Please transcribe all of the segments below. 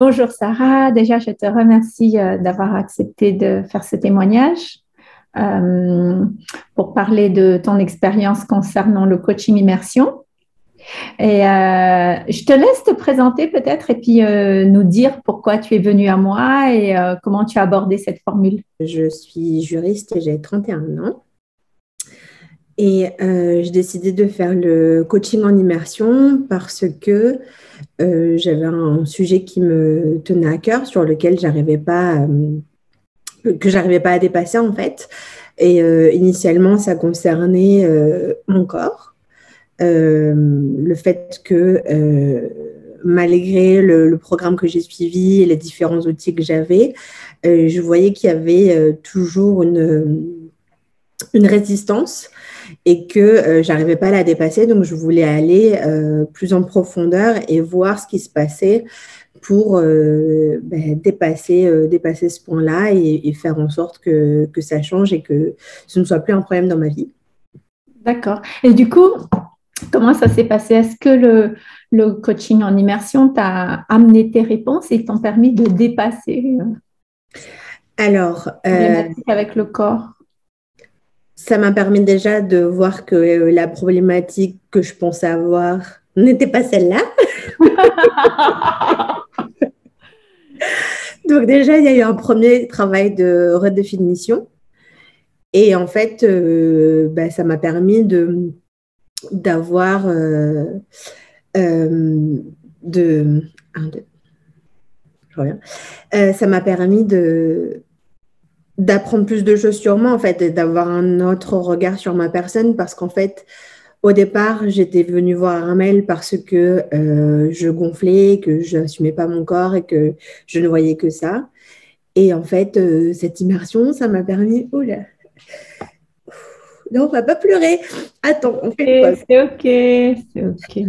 Bonjour Sarah, déjà je te remercie euh, d'avoir accepté de faire ce témoignage euh, pour parler de ton expérience concernant le coaching immersion. Et euh, je te laisse te présenter peut-être et puis nous dire pourquoi tu es venu à moi et comment tu as abordé cette formule. Je suis juriste et j'ai 31 ans. Et euh, j'ai décidé de faire le coaching en immersion parce que euh, j'avais un sujet qui me tenait à cœur, sur lequel j'arrivais pas, euh, que j'arrivais pas à dépasser en fait. Et initialement, ça concernait mon corps, le fait que malgré le, programme que j'ai suivi et les différents outils que j'avais, je voyais qu'il y avait toujours une résistance et que euh, j'arrivais pas à la dépasser. Donc, je voulais aller euh, plus en profondeur et voir ce qui se passait pour euh, ben, dépasser, dépasser ce point-là et, faire en sorte que, que, ça change et que ce ne soit plus un problème dans ma vie. D'accord. Et du coup, comment ça s'est passé? Est-ce que le, le, coaching en immersion t'a amené tes réponses et t'ont permis de dépasser Alors, avec le corps? Ça m'a permis déjà de voir que euh, la problématique que je pensais avoir n'était pas celle-là. Donc déjà, il y a eu un premier travail de redéfinition. Et en fait, euh, bah, ça m'a permis de d'avoir euh, de, je reviens. ça m'a permis de d'apprendre plus de choses sur moi, en fait, et d'avoir un autre regard sur ma personne, parce qu'en fait, au départ, j'étais venue voir Armel parce que euh, je gonflais, que je n'assumais pas mon corps et que je ne voyais que ça. Et en fait, euh, cette immersion, ça m'a permis. Oh là Non, on va pas pleurer. Attends, on fait C'est ok, c'est ok.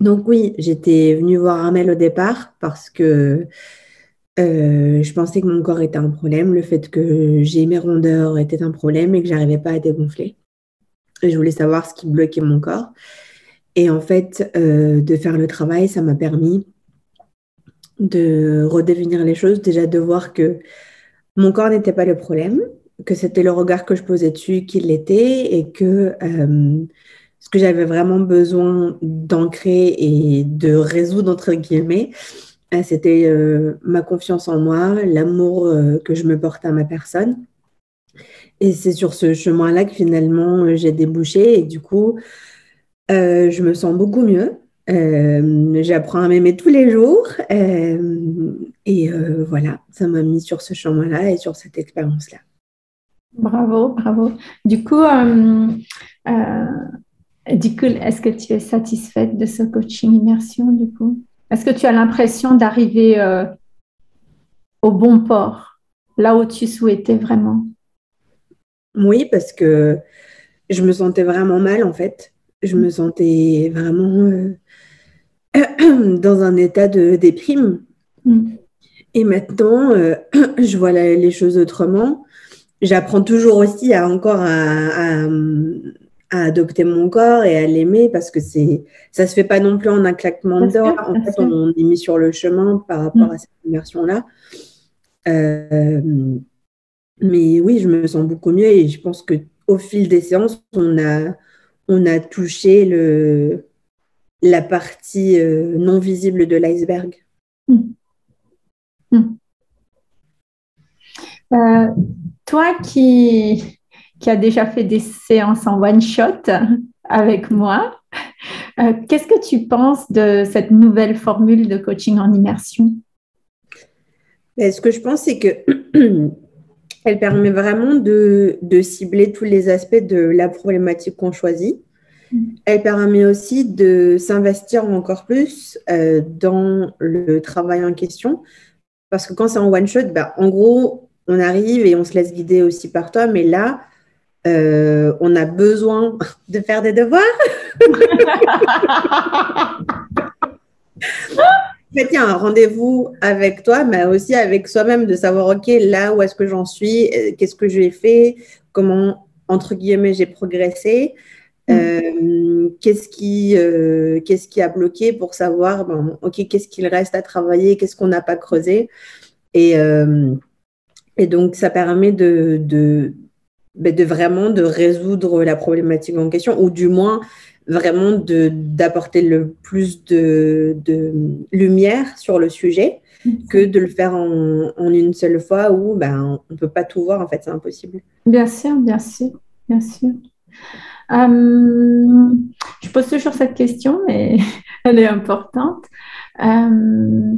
Donc oui, j'étais venue voir Armel au départ parce que euh, je pensais que mon corps était un problème, le fait que j'ai mes rondeurs était un problème et que j'arrivais pas à dégonfler. Je voulais savoir ce qui bloquait mon corps. Et en fait, euh, de faire le travail, ça m'a permis de redevenir les choses, déjà de voir que mon corps n'était pas le problème, que c'était le regard que je posais dessus qui l'était et que euh, ce que j'avais vraiment besoin d'ancrer et de résoudre, entre guillemets, euh, c'était euh, ma confiance en moi, l'amour euh, que je me porte à ma personne. Et c'est sur ce chemin-là que finalement j'ai débouché et du coup, je me sens beaucoup mieux. J'apprends à m'aimer tous les jours et voilà, ça m'a mis sur ce chemin-là et sur cette expérience-là. Bravo, bravo. Du coup, du coup, est-ce que tu es satisfaite de ce coaching immersion du coup? Est-ce que tu as l'impression d'arriver euh, au bon port, là où tu souhaitais vraiment? Oui, parce que je me sentais vraiment mal en fait. Je me sentais vraiment euh, dans un état de déprime. Mm. Et maintenant, euh, je vois les choses autrement. J'apprends toujours aussi à encore à à adopter mon corps et à l'aimer parce que c'est ça se fait pas non plus en un claquement de doigts. En fait, on est mis sur le chemin par rapport mm. à cette immersion-là. Euh, mais oui, je me sens beaucoup mieux et je pense que au fil des séances, on a, on a touché le, la partie euh, non visible de l'iceberg. Mm. Mm. Euh, toi qui, qui a déjà fait des séances en one shot avec moi. Euh, qu'est-ce que tu penses de cette nouvelle formule de coaching en immersion? Ben, Ce que je pense, c'est que elle permet vraiment de, cibler tous les aspects de la problématique qu'on choisit. Mm. Elle permet aussi de s'investir encore plus euh, dans le travail en question. Parce que quand c'est en one shot, ben, en gros, on arrive et on se laisse guider aussi par toi. Mais là, euh, on a besoin de faire des devoirs. en fait, il y a un rendez-vous avec toi, mais aussi avec soi-même, de savoir, OK, là, où est-ce que j'en suis, euh, qu'est-ce que j'ai fait, comment, entre guillemets, j'ai progressé. Mm. qu'est-ce qui, qu'est-ce qui a bloqué pour savoir, ben, ok, qu'est-ce qu'il reste à travailler, qu'est-ce qu'on n'a pas creusé. Et, et donc, ça permet de, de, ben, de vraiment de résoudre la problématique en question, ou du moins vraiment d'apporter le plus de, de, lumière sur le sujet que de le faire en, en une seule fois où ben, on ne peut pas tout voir, en fait, c'est impossible. Bien sûr, bien sûr, bien sûr. Euh, je pose toujours cette question, mais elle est importante. Euh,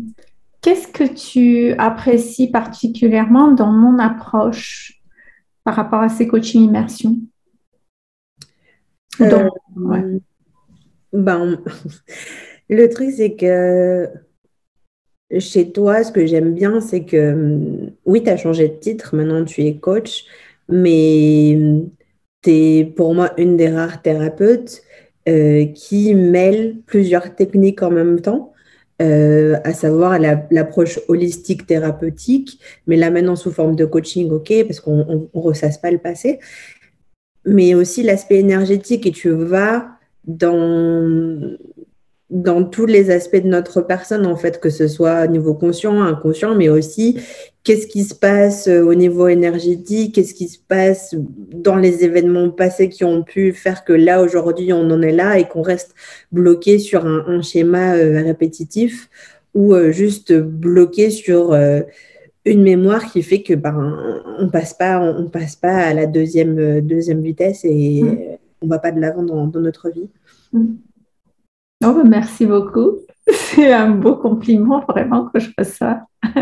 qu'est-ce que tu apprécies particulièrement dans mon approche? Par rapport à ces coachings immersion euh, ben, Le truc, c'est que chez toi, ce que j'aime bien, c'est que oui, tu as changé de titre, maintenant tu es coach, mais tu es pour moi une des rares thérapeutes euh, qui mêle plusieurs techniques en même temps. Euh, à savoir l'approche holistique thérapeutique, mais là maintenant sous forme de coaching, ok, parce qu'on ne ressasse pas le passé, mais aussi l'aspect énergétique et tu vas dans, dans tous les aspects de notre personne, en fait, que ce soit au niveau conscient, inconscient, mais aussi qu'est-ce qui se passe euh, au niveau énergétique, qu'est-ce qui se passe dans les événements passés qui ont pu faire que là, aujourd'hui, on en est là et qu'on reste bloqué sur un, schéma euh, répétitif ou euh, juste bloqué sur une mémoire qui fait que ben on passe pas on, passe pas à la deuxième deuxième vitesse et mmh. on va pas de l'avant dans, notre vie. Mmh. Oh, bah, merci beaucoup. C'est un beau compliment, vraiment, que je ça.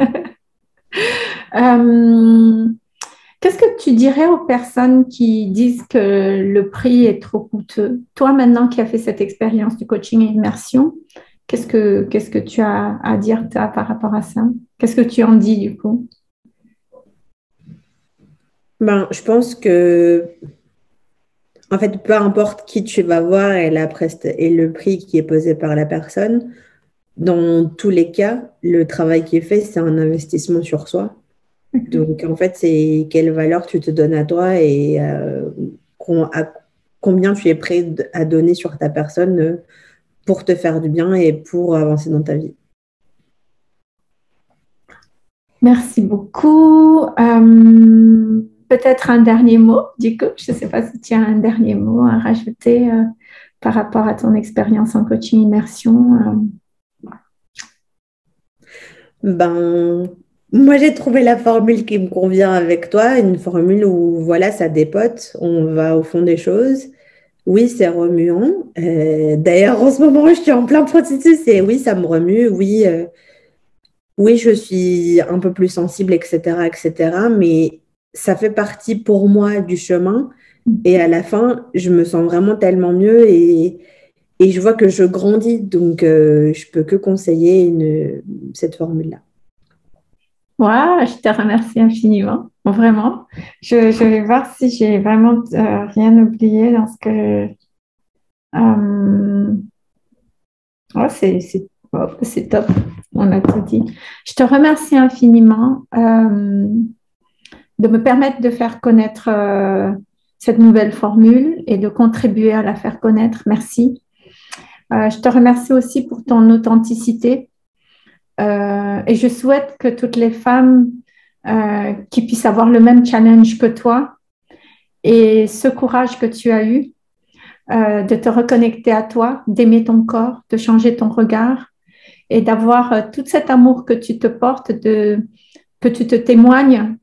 Euh, qu'est-ce que tu dirais aux personnes qui disent que le prix est trop coûteux? Toi, maintenant qui as fait cette expérience du coaching et immersion, qu'est-ce que, que tu as à dire par rapport à ça? Qu'est-ce que tu en dis du coup? Ben, Je pense que en fait, peu importe qui tu vas voir et, la et le prix qui est posé par la personne, dans tous les cas, le travail qui est fait, c'est un investissement sur soi. Mhm. Donc, en fait, c'est quelle valeur tu te donnes à toi et euh, combien tu es prêt à donner sur ta personne euh, pour te faire du bien et pour avancer dans ta vie. Merci beaucoup. Euh, peut-être un dernier mot, du coup. Je ne sais pas si tu as un dernier mot à rajouter euh, par rapport à ton expérience en coaching immersion. Euh. Ben, moi, j'ai trouvé la formule qui me convient avec toi, une formule où, voilà, ça dépote, on va au fond des choses. Oui, c'est remuant. Euh, d'ailleurs, en ce moment, je suis en plein processus et oui, ça me remue. Oui, oui, je suis un peu plus sensible, etc., etc. Mais ça fait partie pour moi du chemin. Et à la fin, je me sens vraiment tellement mieux et, et je vois que je grandis. Donc, euh, je peux que conseiller cette formule-là. Wow, je te remercie infiniment, vraiment. Je, vais voir si j'ai vraiment euh, rien oublié dans. Euh... Oh, c'est top, on a tout dit. Je te remercie infiniment. De me permettre de faire connaître euh, cette nouvelle formule et de contribuer à la faire connaître. Merci. Euh, je te remercie aussi pour ton authenticité euh, et je souhaite que toutes les femmes qui puissent avoir le même challenge que toi et ce courage que tu as eu de te reconnecter à toi, d'aimer ton corps, de changer ton regard et d'avoir tout cet amour que tu te portes, de, que tu te témoignes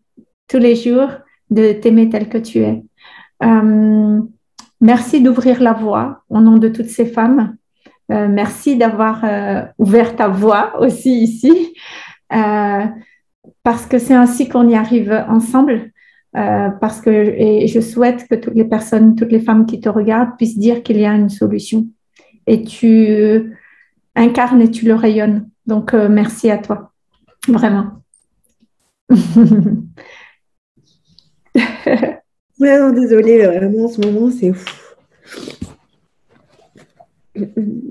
tous les jours de t'aimer tel que tu es. Euh, merci d'ouvrir la voie au nom de toutes ces femmes. Euh, merci d'avoir euh, ouvert ta voix aussi ici, parce que c'est ainsi qu'on y arrive ensemble. parce que et je souhaite que toutes les personnes, toutes les femmes qui te regardent puissent dire qu'il y a une solution. Et tu incarnes et tu le rayonnes. Donc, merci à toi, vraiment. ouais, non, désolée, vraiment, en ce moment, c'est fou.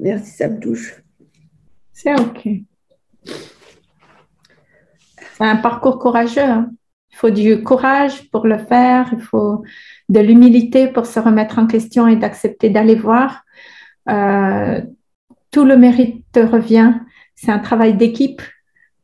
Merci, ça me touche. C'est OK. C'est un parcours courageux. Hein. Il faut du courage pour le faire, il faut de l'humilité pour se remettre en question et d'accepter d'aller voir. Euh, tout le mérite te revient. C'est un travail d'équipe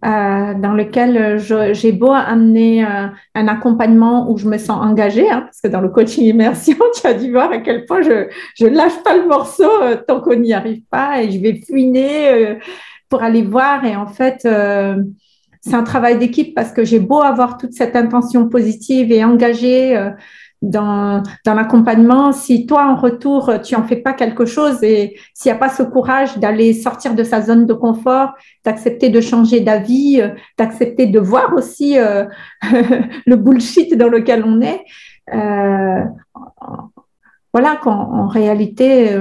euh, dans lequel j'ai beau amener euh, un accompagnement où je me sens engagée, hein, parce que dans le coaching immersion, tu as dû voir à quel point je je lâche pas le morceau euh, tant qu'on n'y arrive pas et je vais fouiner pour aller voir. Et en fait, c'est un travail d'équipe parce que j'ai beau avoir toute cette intention positive et engagée dans, l'accompagnement, si toi en retour tu en fais pas quelque chose et s'il n'y a pas ce courage d'aller sortir de sa zone de confort, d'accepter de changer d'avis, euh, d'accepter de voir aussi euh, le bullshit dans lequel on est, euh, voilà qu'en réalité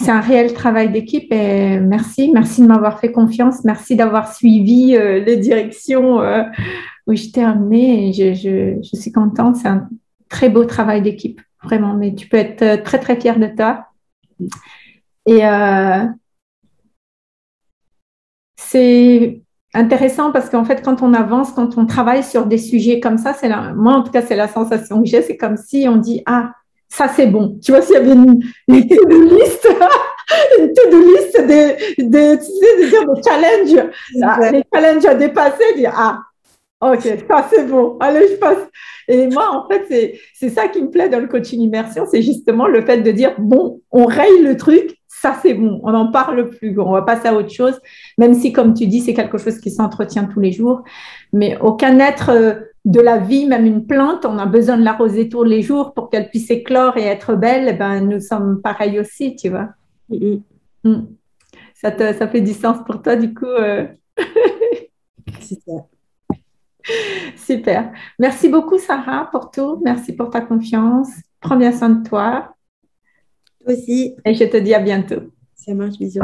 c'est un réel travail d'équipe et merci, merci de m'avoir fait confiance, merci d'avoir suivi les directions où je t'ai amené et je, je, suis contente. C'est un très beau travail d'équipe, vraiment. Mais tu peux être euh, très, très fière de toi. Et euh, c'est intéressant parce qu'en fait, quand on avance, quand on travaille sur des sujets comme ça, c'est moi en tout cas, c'est la sensation que j'ai. C'est comme si on dit Ah, ça c'est bon. Tu vois, s'il y avait une, une to-do list, une to-do list des, des, tu sais, des challenges, les challenges à dépasser, dire Ah, Ok, ça c'est bon. Allez, je passe. Et moi, en fait, c'est ça qui me plaît dans le coaching immersion, c'est justement le fait de dire, bon, on raye le truc, ça c'est bon, on n'en parle plus, on va passer à autre chose, même si, comme tu dis, c'est quelque chose qui s'entretient tous les jours. Mais aucun être euh, de la vie, même une plante, on a besoin de l'arroser tous les jours pour qu'elle puisse éclore et être belle. Eh ben, nous sommes pareils aussi, tu vois. Mm. Ça, te, ça fait du sens pour toi, du coup. Euh... c'est ça. Super. Merci beaucoup, Sarah, pour tout. Merci pour ta confiance. Prends bien soin de toi. Toi aussi. Et je te dis à bientôt. Ça marche, bisous.